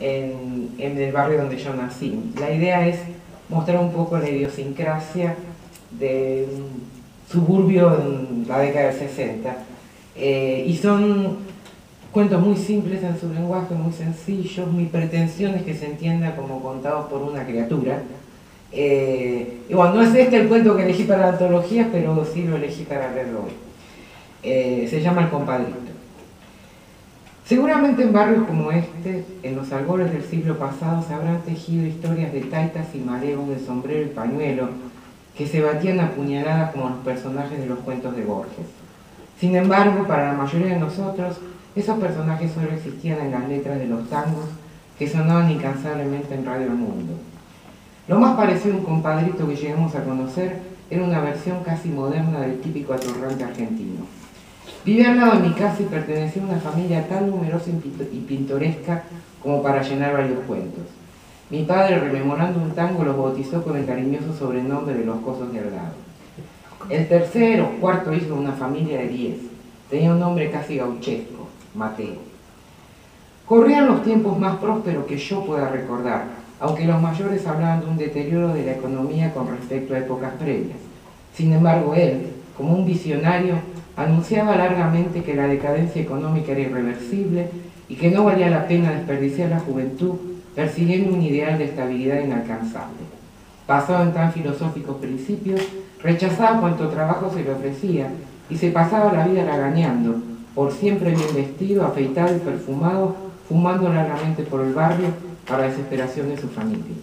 en, el barrio donde yo nací. La idea es mostrar un poco la idiosincrasia de un suburbio en la década del 60. Eh, y son cuentos muy simples en su lenguaje, muy sencillos. Mi pretensión es que se entienda como contados por una criatura. Eh, y bueno, no es este el cuento que elegí para la antología, pero sí lo elegí para leerlo hoy. Eh, se llama El compadrito. Seguramente en barrios como este, en los albores del siglo pasado, se habrán tejido historias de taitas y malevos de sombrero y pañuelo que se batían a puñaladas como los personajes de los cuentos de Borges. Sin embargo, para la mayoría de nosotros, esos personajes solo existían en las letras de los tangos que sonaban incansablemente en Radio El Mundo. Lo más parecido a un compadrito que llegamos a conocer era una versión casi moderna del típico atorrante argentino. Vivía al lado de mi casa y pertenecía a una familia tan numerosa y pintoresca como para llenar varios cuentos. Mi padre, rememorando un tango, los bautizó con el cariñoso sobrenombre de los cosos de al El tercero o cuarto hijo de una familia de diez. Tenía un nombre casi gauchesco, Mateo. Corrían los tiempos más prósperos que yo pueda recordar, aunque los mayores hablaban de un deterioro de la economía con respecto a épocas previas. Sin embargo, él, como un visionario, anunciaba largamente que la decadencia económica era irreversible y que no valía la pena desperdiciar la juventud persiguiendo un ideal de estabilidad inalcanzable. Basado en tan filosóficos principios, rechazaba cuanto trabajo se le ofrecía y se pasaba la vida lagañando, por siempre bien vestido, afeitado y perfumado, fumando largamente por el barrio para desesperación de su familia.